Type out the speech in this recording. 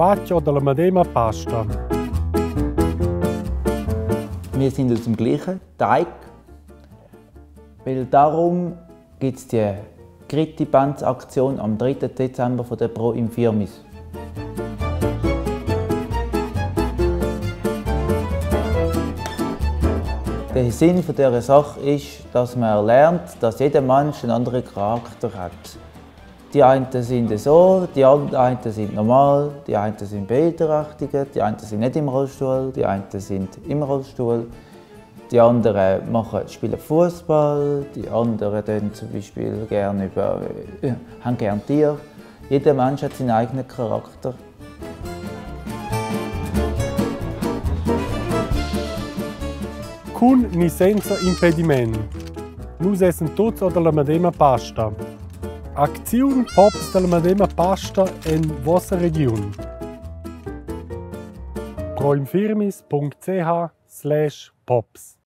faccio della medesima pasta. Wir sind aus dem gleichen Teig, weil darum gibt es die Gritti-Bands-Aktion am 3. Dezember von der Pro Infirmis. Der Sinn dieser Sache ist, dass man lernt, dass jeder Mensch einen anderen Charakter hat. Die einen sind so, die anderen sind normal, die einen sind beeinträchtigt, die einen sind nicht im Rollstuhl, die einen sind im Rollstuhl. Die anderen machen, spielen Fußball, die anderen tun zum Beispiel gerne über, äh, haben gerne Tiere. Jeder Mensch hat seinen eigenen Charakter. Con ni senza impediment. Nus essen tuts oder la medema pasta. Aktion Pops della medema pasta in vostra region. slash pops